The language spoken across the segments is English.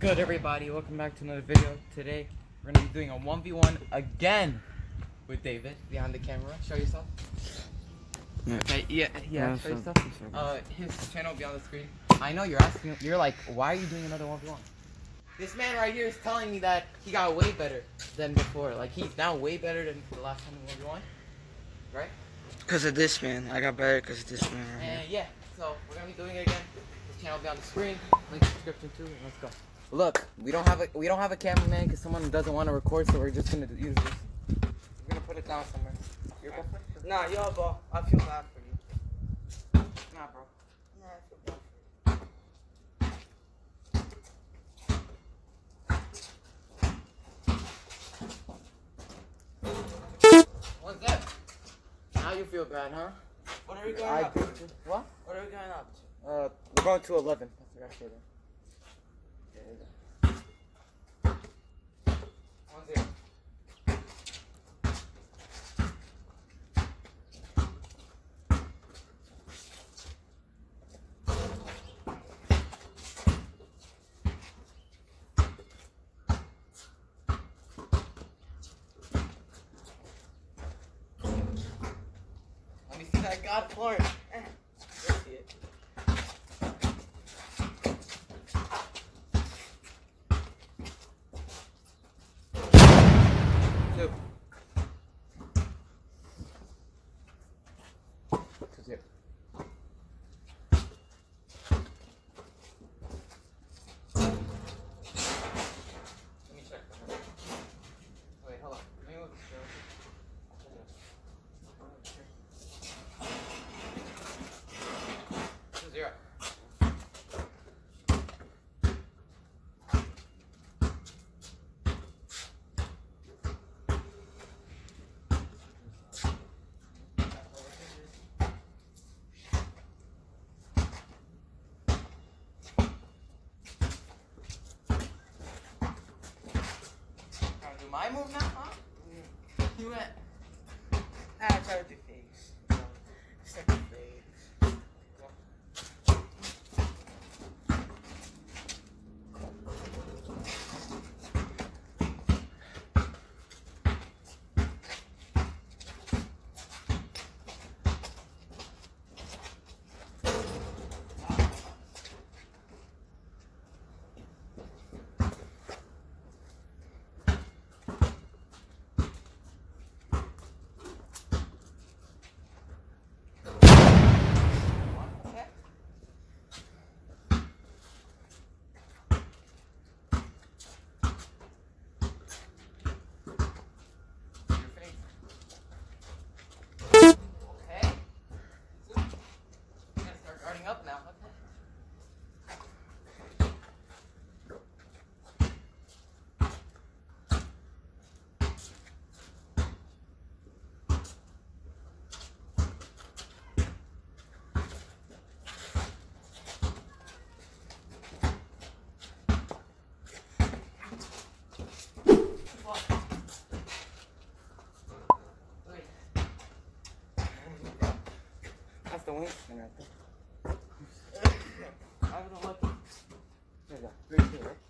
Good everybody, welcome back to another video. Today we're gonna be doing a 1v1 again with David behind the camera. Show yourself. Yeah. Okay, yeah, yeah, Yeah, show yourself. Uh, his channel will be on the screen. I know you're asking, you're like, why are you doing another 1v1? This man right here is telling me that he got way better than before. Like, he's now way better than the last time we 1v1. Right? Because of this man. I got better because of this man right here. And yeah, so we're gonna be doing it again. His channel will be on the screen. Link in the description too. And let's go. Look, we don't have a we don't have a cameraman because someone doesn't want to record, so we're just gonna use this. We're gonna put it down somewhere. You're go. Nah, yo, bro. I feel bad for you. Nah, bro. Nah, I feel bad for you. What's that? Now you feel bad, huh? What are we going I up to? What? What are we going up to? Uh, we're going to 11. I forgot to say that. Zero. Let me see that God Florence. Eh, let's see it. Two. Two zero. Let me check. Wait, hold on. Let me look at this. Two zero. Trying to do my move now, huh? You went. Ah, I try to do face. You know, second face. Okay. Your face. Okay. You gotta start guarding up now. Okay. Wait. That's the wingspan right there. I don't know what. There you go. Three, two, right?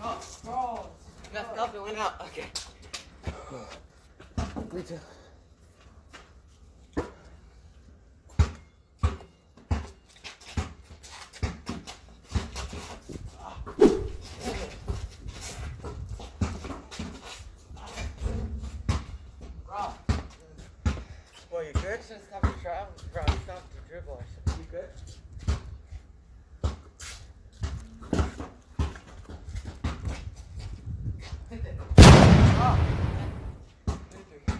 Oh, bro. Messed up and went out. Okay. Three, two. Bro, Boy, you good? since stop the travel, bro, stop the dribble. I said, You good? Oh. Three, three.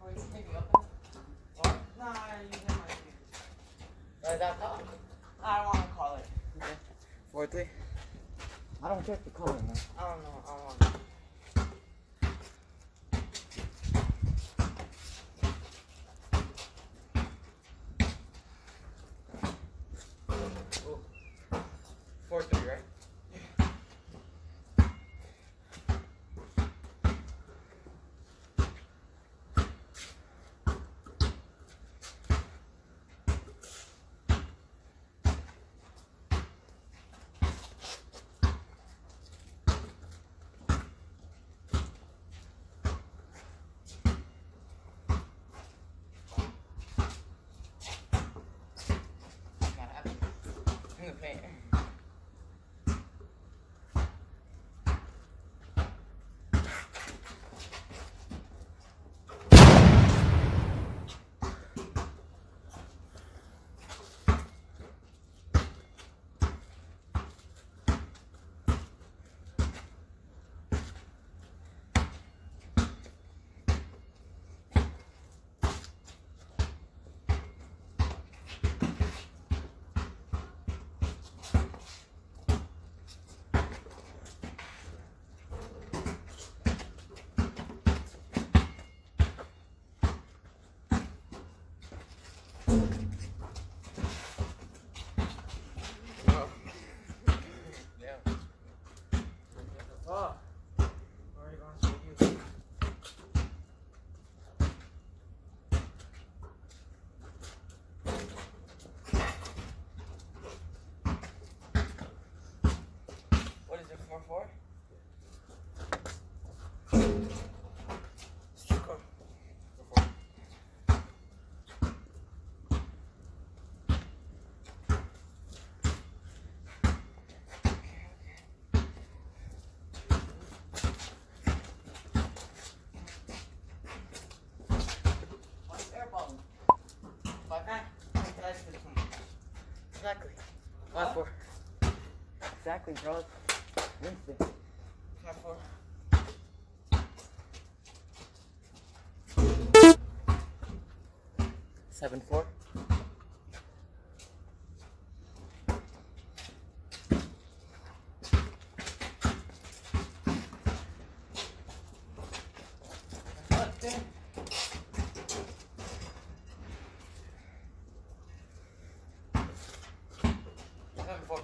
Oh, you can take me up there? Or- Nah, you hit my feet. Right, that's all. I don't want to call it. Four, three. I don't care if the color, man. I don't know. I don't Exactly, bro. Five. Seven four. What then? Seven four.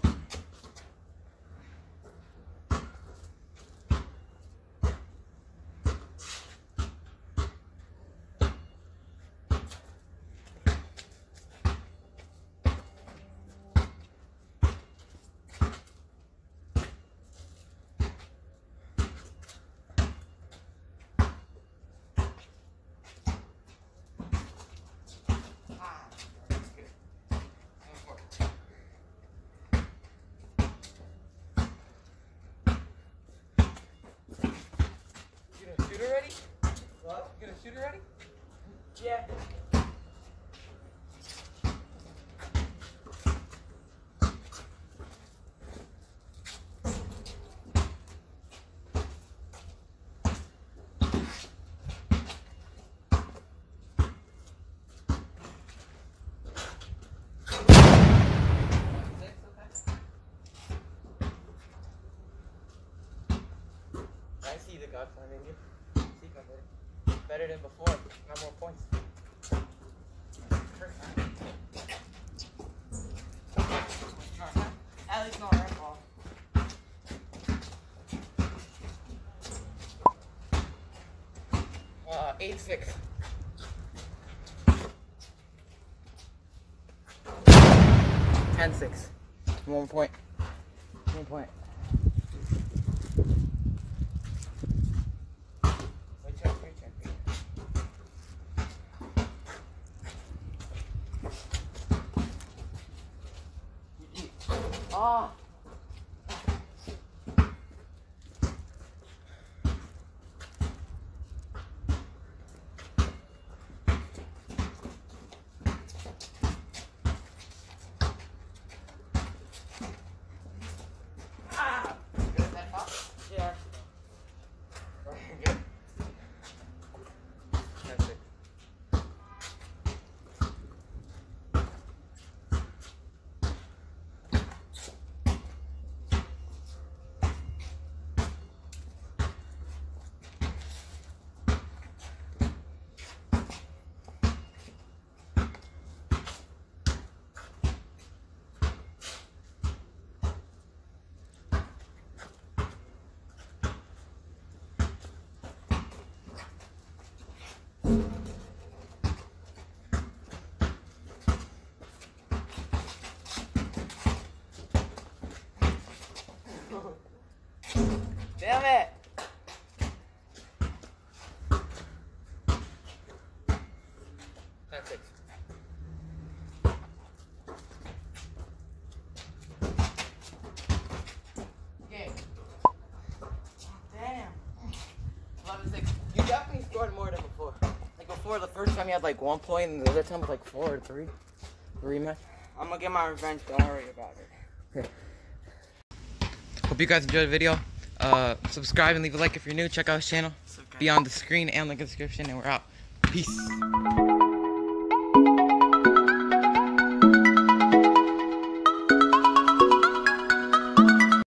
Ah. Good. Seven four. You gonna shoot already? What? You gonna shoot already? Yeah. I see the God plan you. God, better. Than before. Not more points. At least not right ball. Uh, eight six. Ten six. One point. One point. Damn it! That's it. Okay. Damn. 11 You definitely scored more than before. Like before, the first time you had like one point, and the other time was like four or three. Rematch. I'm gonna get my revenge, don't worry about it. Hope you guys enjoyed the video. Uh, subscribe and leave a like if you're new. Check out his channel. Be on the screen and link in the description, and we're out. Peace.